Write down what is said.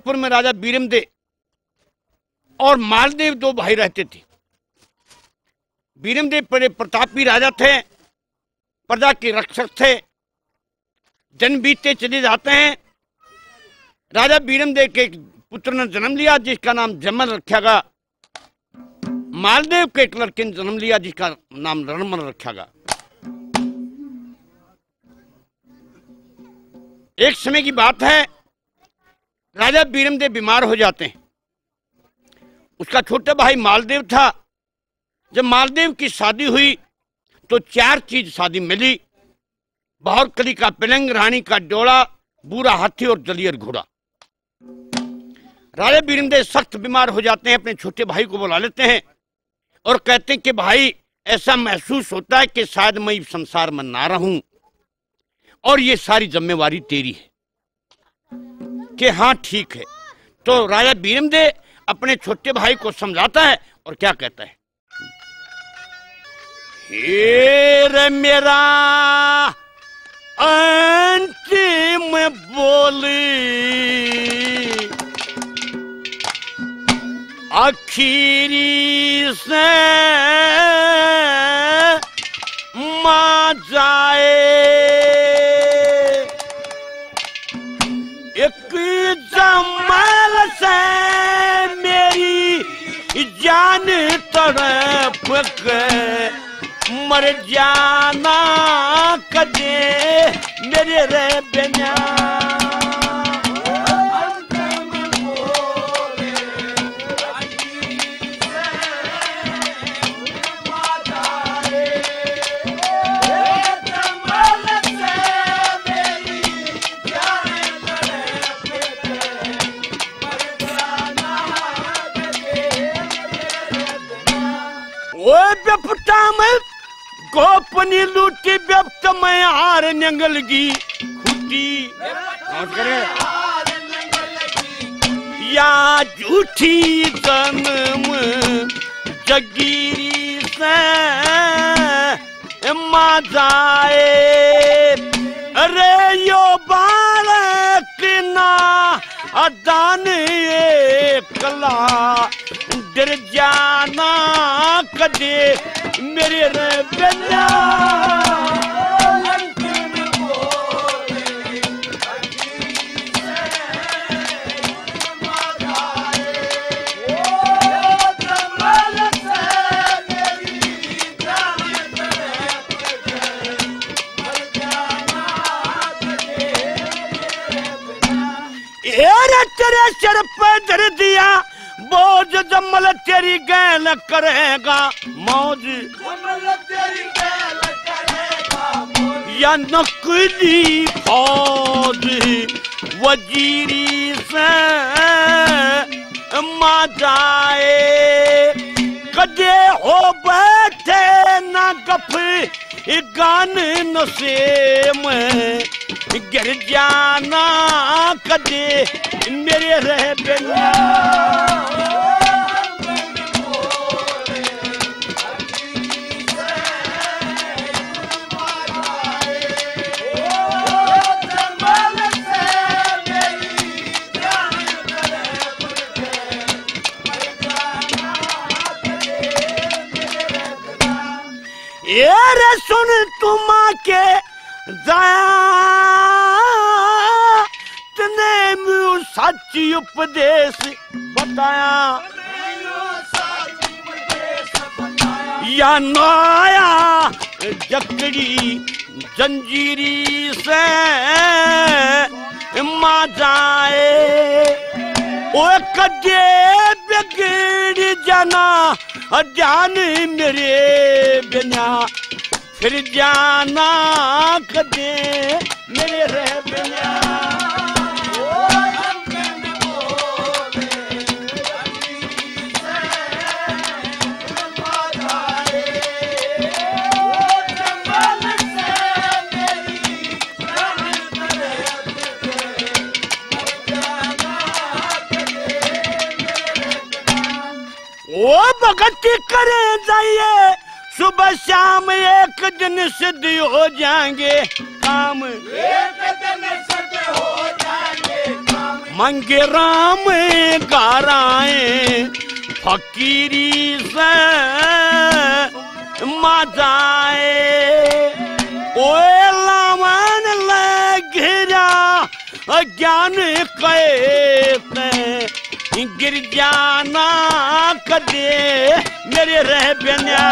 पुर में राजा बीरमदेव और मालदेव दो भाई रहते थे। बीरमदेव बड़े प्रतापी राजा थे, प्रजा के रक्षक थे। जन्म बीतते चले जाते हैं। राजा बीरमदेव के एक पुत्र ने जन्म लिया, जिसका नाम जमन रखा गया। मालदेव के एक लड़के ने जन्म लिया, जिसका नाम रणमल रखा गया। एक समय की बात है राजा बीरमदेव बीमार हो जाते हैं। उसका छोटा भाई मालदेव था। जब मालदेव की शादी हुई तो चार चीज़ शादी मिली। बाहर कली का पिलंग, रानी का डोला बूरा हाथी और जलियर घोड़ा। राजा बीरमदेव सख्त बीमार हो जाते हैं, अपने छोटे भाई को बुला लेते हैं और कहते हैं कि, भाई, ऐसा महसूस होता है कि शायद मैं संसार में ना रहूँ और ये सारी जिम्मेवारी तेरी है। कि हाँ ठीक है। तो राजा बीरमदेव अपने छोटे भाई को समझाता है और क्या कहता है? हेर मेरा, अंतिम बोली। आखिरी से मेरी जान तड़प के मर जाना मेरे रे बिना में गोपनी लूटी व्यक्त में हार नंगलगी खुटी। या झूठी जन्म जगीरी से माँ जाए। अरे यो बालक ना अदान कला। कदे मेरे रे बिना तेरे सिर दिया। बोझ जमल तेरी गैल करेगा मौज। या नकली फौज वजीरी से माँ जाए। कदे हो बैठे ना गफ गान नशे में गिर जाना कदे मेरे रह बिना। सुन तुम के मुझ सच्ची उपदेश बताया या नया जकड़ी जंजीरी से माँ जाए ओ कदे बिगड़ जाना जान मेरे बिना फिर जाना कदे मेरे रह बिना। ओ भगत करे जाइए सुबह शाम एक दिन सिद्ध हो जाएँगे काम। मंगे राम गाराए फकीरी से मजाए ओए लावन ले घिरा ज्ञान कहते गिर जाना कदे मेरे रह बन्या।